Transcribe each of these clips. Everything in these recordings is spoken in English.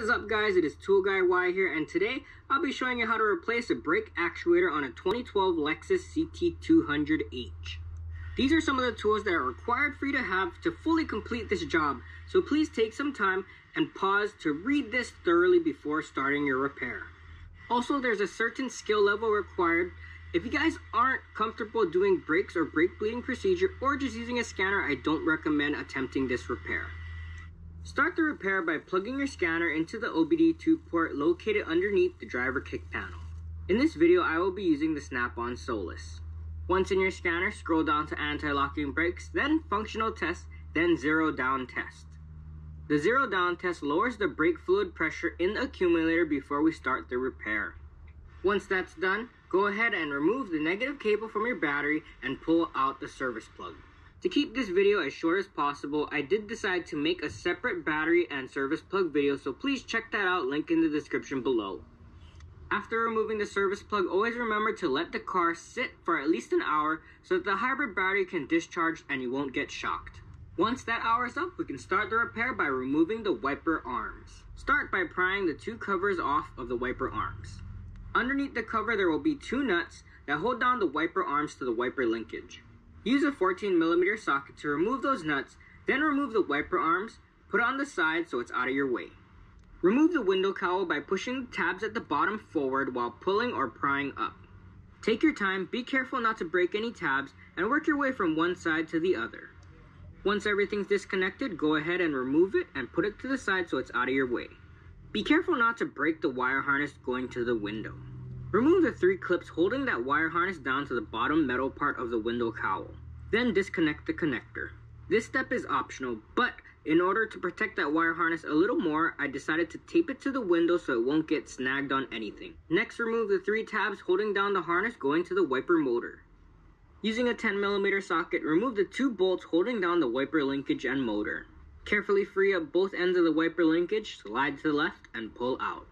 What is up guys, it is Tool Guy Y here and today I'll be showing you how to replace a brake actuator on a 2012 Lexus CT200H. These are some of the tools that are required for you to have to fully complete this job, so please take some time and pause to read this thoroughly before starting your repair. Also, there's a certain skill level required. If you guys aren't comfortable doing brakes or brake bleeding procedure or just using a scanner, I don't recommend attempting this repair. Start the repair by plugging your scanner into the OBD2 port located underneath the driver kick panel. In this video, I will be using the Snap-on Solus. Once in your scanner, scroll down to anti-locking brakes, then functional test, then zero down test. The zero down test lowers the brake fluid pressure in the accumulator before we start the repair. Once that's done, go ahead and remove the negative cable from your battery and pull out the service plug. To keep this video as short as possible, I did decide to make a separate battery and service plug video, so please check that out, link in the description below. After removing the service plug, always remember to let the car sit for at least an hour so that the hybrid battery can discharge and you won't get shocked. Once that hour is up, we can start the repair by removing the wiper arms. Start by prying the two covers off of the wiper arms. Underneath the cover, there will be two nuts that hold down the wiper arms to the wiper linkage. Use a 14mm socket to remove those nuts, then remove the wiper arms, put it on the side so it's out of your way. Remove the window cowl by pushing the tabs at the bottom forward while pulling or prying up. Take your time, be careful not to break any tabs, and work your way from one side to the other. Once everything's disconnected, go ahead and remove it and put it to the side so it's out of your way. Be careful not to break the wire harness going to the window. Remove the three clips holding that wire harness down to the bottom metal part of the window cowl. Then disconnect the connector. This step is optional, but in order to protect that wire harness a little more, I decided to tape it to the window so it won't get snagged on anything. Next, remove the three tabs holding down the harness going to the wiper motor. Using a 10mm socket, remove the two bolts holding down the wiper linkage and motor. Carefully free up both ends of the wiper linkage, slide to the left, and pull out.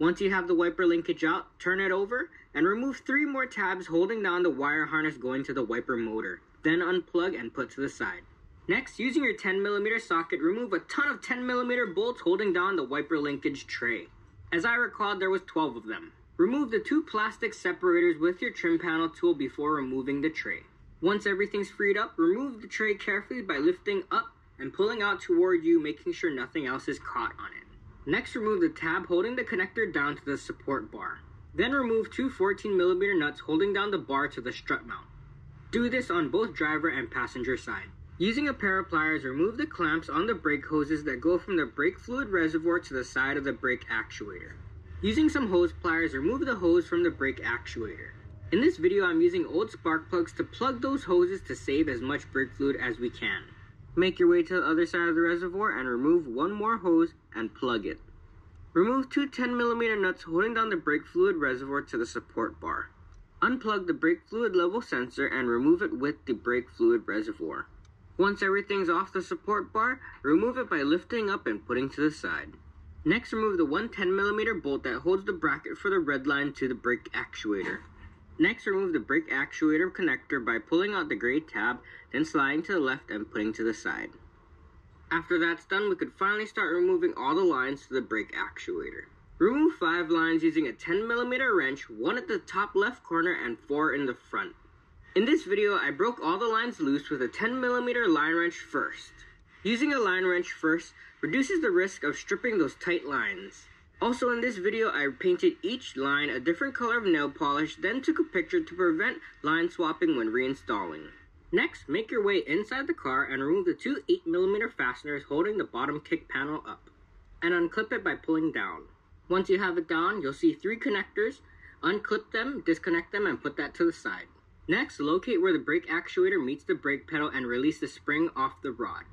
Once you have the wiper linkage out, turn it over and remove three more tabs holding down the wire harness going to the wiper motor. Then unplug and put to the side. Next, using your 10mm socket, remove a ton of 10mm bolts holding down the wiper linkage tray. As I recalled, there was 12 of them. Remove the two plastic separators with your trim panel tool before removing the tray. Once everything's freed up, remove the tray carefully by lifting up and pulling out toward you, making sure nothing else is caught on it. Next, remove the tab holding the connector down to the support bar. Then remove two 14mm nuts holding down the bar to the strut mount. Do this on both driver and passenger side. Using a pair of pliers, remove the clamps on the brake hoses that go from the brake fluid reservoir to the side of the brake actuator. Using some hose pliers, remove the hose from the brake actuator. In this video, I'm using old spark plugs to plug those hoses to save as much brake fluid as we can. Make your way to the other side of the reservoir and remove one more hose and plug it. Remove two 10mm nuts holding down the brake fluid reservoir to the support bar. Unplug the brake fluid level sensor and remove it with the brake fluid reservoir. Once everything's off the support bar, remove it by lifting up and putting to the side. Next, remove the one 10mm bolt that holds the bracket for the red line to the brake actuator. Next, remove the brake actuator connector by pulling out the gray tab, then sliding to the left and putting to the side. After that's done, we could finally start removing all the lines to the brake actuator. Remove 5 lines using a 10mm wrench, one at the top left corner and 4 in the front. In this video, I broke all the lines loose with a 10mm line wrench first. Using a line wrench first reduces the risk of stripping those tight lines. Also in this video, I painted each line a different color of nail polish, then took a picture to prevent line swapping when reinstalling. Next, make your way inside the car and remove the two 8mm fasteners holding the bottom kick panel up, and unclip it by pulling down. Once you have it down, you'll see three connectors. Unclip them, disconnect them, and put that to the side. Next, locate where the brake actuator meets the brake pedal and release the spring off the rod.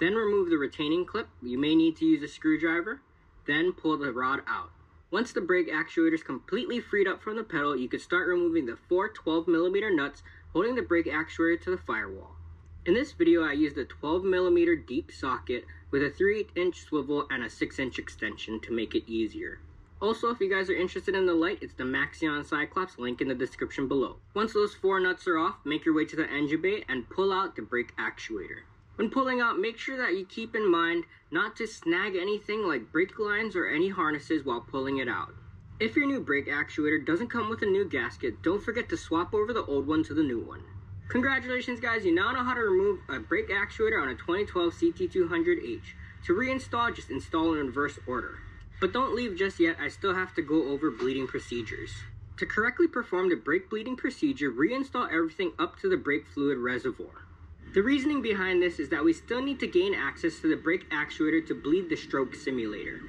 Then remove the retaining clip. You may need to use a screwdriver. Then pull the rod out. Once the brake actuator is completely freed up from the pedal, you can start removing the four 12mm nuts holding the brake actuator to the firewall. In this video, I used a 12mm deep socket with a 3 inch swivel and a 6 inch extension to make it easier. Also, if you guys are interested in the light, it's the Maxeon Cyclops, link in the description below. Once those four nuts are off, make your way to the engine bay and pull out the brake actuator. When pulling out, make sure that you keep in mind not to snag anything like brake lines or any harnesses while pulling it out. If your new brake actuator doesn't come with a new gasket, don't forget to swap over the old one to the new one. Congratulations guys, you now know how to remove a brake actuator on a 2012 CT200H. To reinstall, just install in reverse order. But don't leave just yet, I still have to go over bleeding procedures. To correctly perform the brake bleeding procedure, reinstall everything up to the brake fluid reservoir. The reasoning behind this is that we still need to gain access to the brake actuator to bleed the stroke simulator.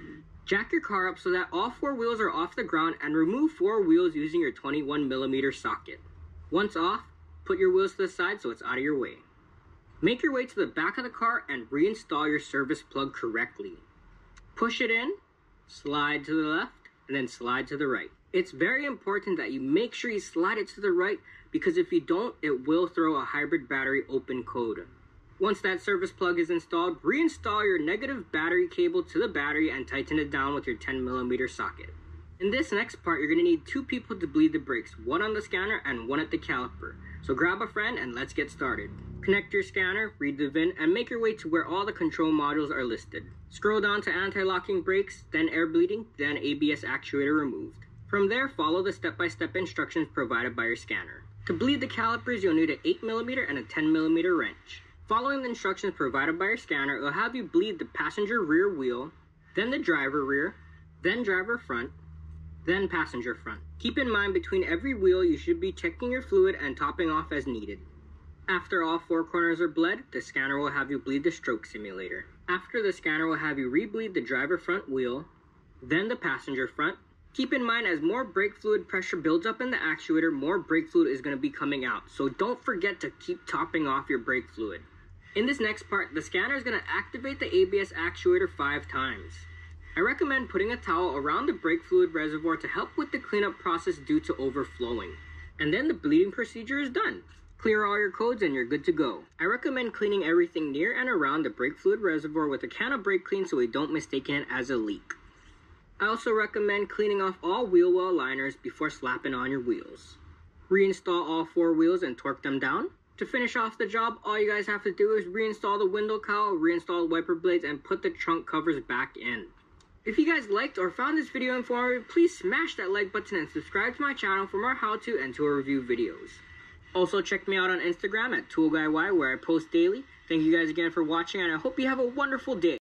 Jack your car up so that all four wheels are off the ground and remove four wheels using your 21mm socket. Once off, put your wheels to the side so it's out of your way. Make your way to the back of the car and reinstall your service plug correctly. Push it in, slide to the left, and then slide to the right. It's very important that you make sure you slide it to the right because if you don't, it will throw a hybrid battery open code. Once that service plug is installed, reinstall your negative battery cable to the battery and tighten it down with your 10mm socket. In this next part, you're going to need two people to bleed the brakes, one on the scanner and one at the caliper. So grab a friend and let's get started. Connect your scanner, read the VIN, and make your way to where all the control modules are listed. Scroll down to anti-locking brakes, then air bleeding, then ABS actuator removed. From there, follow the step-by-step instructions provided by your scanner. To bleed the calipers, you'll need an 8mm and a 10mm wrench. Following the instructions provided by your scanner, it'll have you bleed the passenger rear wheel, then the driver rear, then driver front, then passenger front. Keep in mind between every wheel you should be checking your fluid and topping off as needed. After all four corners are bled, the scanner will have you bleed the stroke simulator. After the scanner will have you rebleed the driver front wheel, then the passenger front, Keep in mind, as more brake fluid pressure builds up in the actuator, more brake fluid is going to be coming out. So don't forget to keep topping off your brake fluid. In this next part, the scanner is going to activate the ABS actuator five times. I recommend putting a towel around the brake fluid reservoir to help with the cleanup process due to overflowing. And then the bleeding procedure is done. Clear all your codes and you're good to go. I recommend cleaning everything near and around the brake fluid reservoir with a can of brake clean so we don't mistake it as a leak. I also recommend cleaning off all wheel well liners before slapping on your wheels. Reinstall all four wheels and torque them down. To finish off the job, all you guys have to do is reinstall the window cowl, reinstall the wiper blades, and put the trunk covers back in. If you guys liked or found this video informative, please smash that like button and subscribe to my channel for more how-to and tour review videos. Also check me out on Instagram at ToolGuyY where I post daily. Thank you guys again for watching and I hope you have a wonderful day.